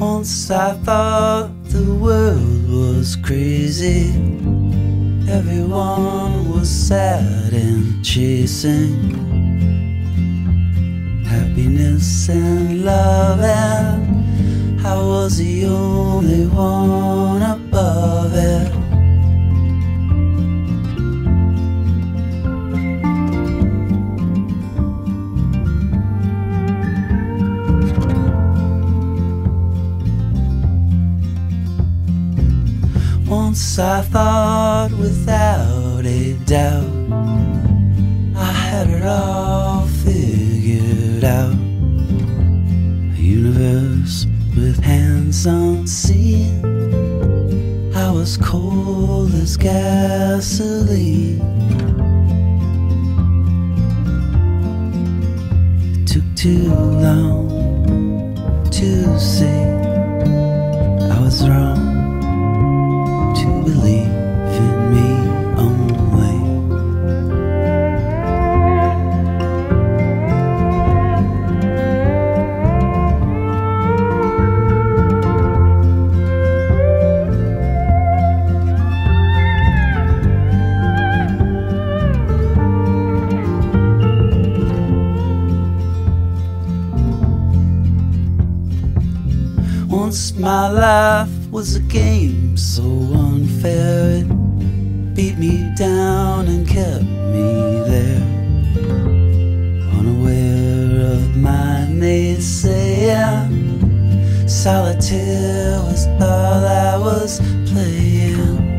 Once I thought the world was crazy. Everyone was sad and chasing happiness and love, and I was the only one Once I thought without a doubt I had it all figured out. A universe with hands unseen. I was cold as gasoline. It took too long to see believe Once my life was a game so unfair, it beat me down and kept me there. Unaware of my naysaying, solitaire was all I was playing.